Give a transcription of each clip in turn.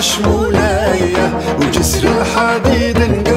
12 مولاية وجسر الحديد انقطع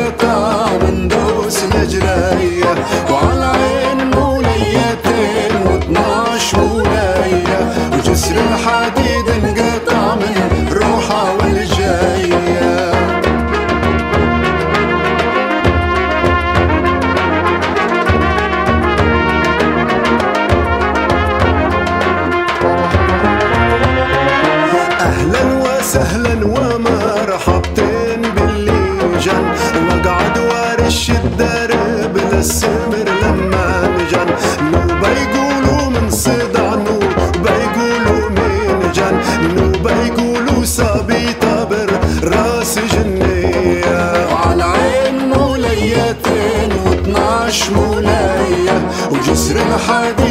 وسهلا ومرحبتين باللي جن. مقعد ورش الدرب للسمر لما جن نوبة يقولوا من صدع نوبة يقولوا من جن. نوبة يقولوا صبي طبر راس جنية وعلى عين موليتين واثناش مولاية وجسر الحديد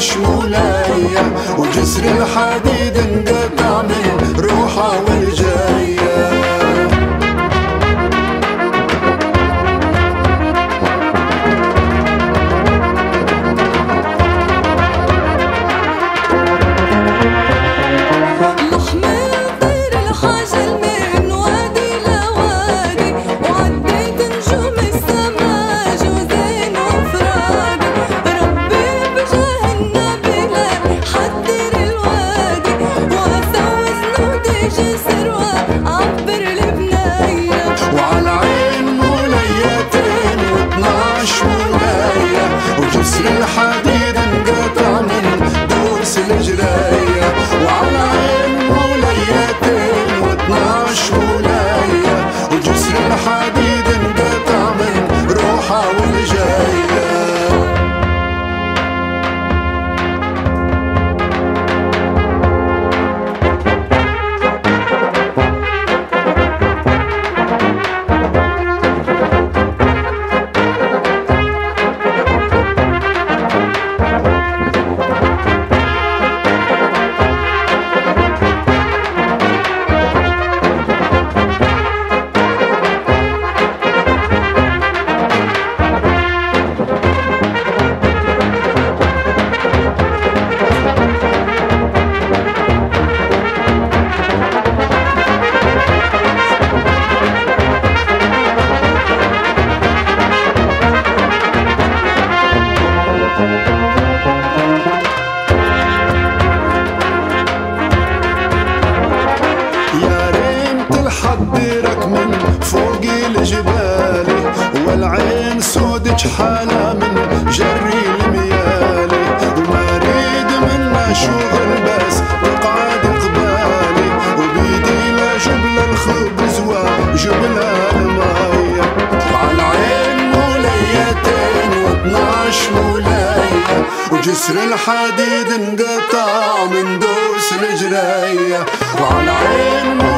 واثناش مولاية وجسر الحديد انقطع من روحها والجاية الجبال والعين سود جحالة من جري الميالي. وما ريد منا شغل بس تقعد قبالي. وبيدي لا جبل الخبز وجبل المية وعلى عين موليتين واثناش مولاية. وجسر الحديد انقطع من دوس الجراية وعلى عين مولاية